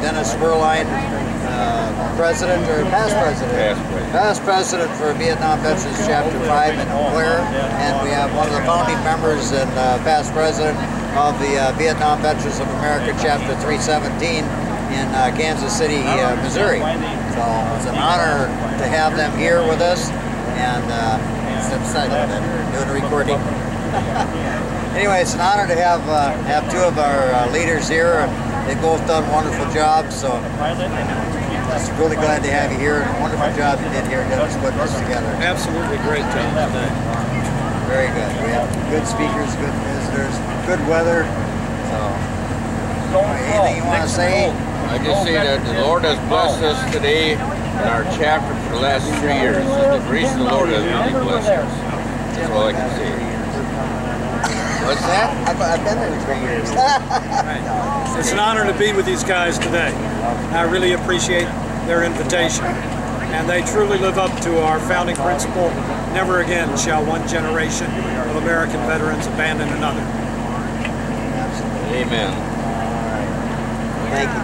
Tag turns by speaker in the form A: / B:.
A: Dennis Werline, uh, president or past president?
B: Past president.
A: Past president for Vietnam Veterans Chapter 5 in Eau Claire. And we have one of the founding members and uh, past president of the uh, Vietnam Veterans of America Chapter 317 in uh, Kansas City, uh, Missouri. So it's an honor to have them here with us. And uh, step aside a little bit, doing a recording. anyway, it's an honor to have uh, have two of our uh, leaders here. They've both done wonderful jobs, so just really glad to have you here. And a wonderful job you did here, Dennis, putting this together.
C: Absolutely great job today.
A: Very good. We have good speakers, good visitors, good weather. So, anything you want to say?
B: I just say that the Lord has blessed us today in our chapter for the last three years. The grace of the Lord has really blessed us. That's all I can say.
A: What's that? I've, I've been there three years.
C: It's an honor to be with these guys today. I really appreciate their invitation. And they truly live up to our founding principle, never again shall one generation of American veterans abandon another.
B: Amen.
A: Thank you.